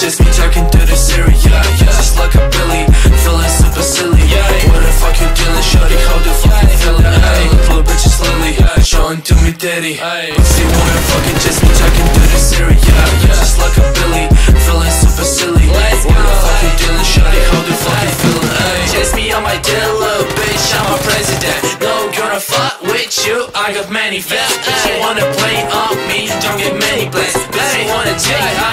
just me talking to the Siri. Yeah, yeah, just like a Billy, feeling super silly. Yeah, what the fuck you dealing, shorty? How the fuck you feeling? Hey, little bitch is slowly showing to me daddy. Pussy wanna fucking just me talking president. No gonna fuck with you. I got many. If you wanna play on me, don't get many plays. If you wanna take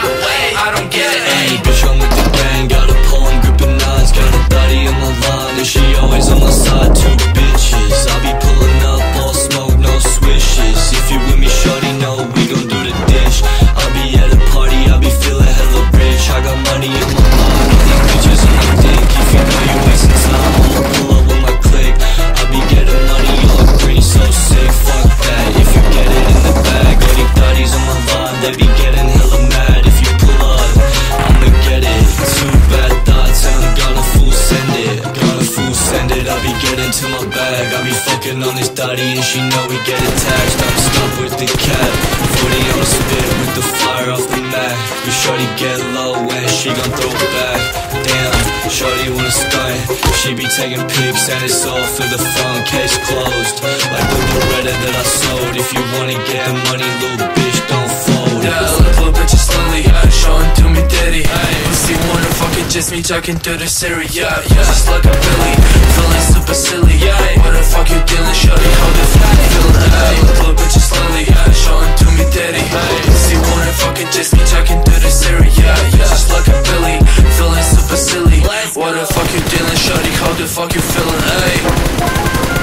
be getting to my bag. I be fucking on this thotty, and she know we get attached. I'm stuck with the cat. 40 on spit with the fire off the mat. Your shorty get low, and she gon' throw it back. Damn, shorty wanna stunt. She be taking pics, and it's all for the front. Case closed, like the Beretta that I sold. If you wanna get the money, little just me talking to the Siri, yeah, yeah. Just like a Billy, feeling super silly, yeah. What the fuck you dealing, shorty, fuck you feeling, Feel the hate, blow bitches slowly, yeah. Showing to me daddy, hey. She wanna fucking just me talking to the Siri, yeah, yeah. Just like a Billy, feeling super silly. What the fuck you dealing, shorty, how the fuck you feeling, ayy